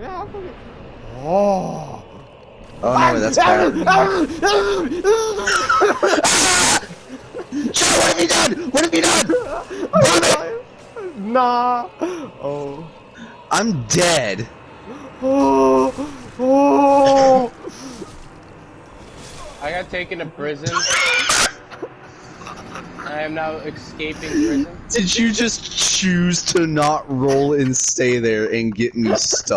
Oh. Oh no, wait, that's bad. Shut what have you done? What have you done? Nah. Oh. I'm dead. Oh. Oh. I got taken to prison. I am now escaping prison. Did you just choose to not roll and stay there and get me stuck?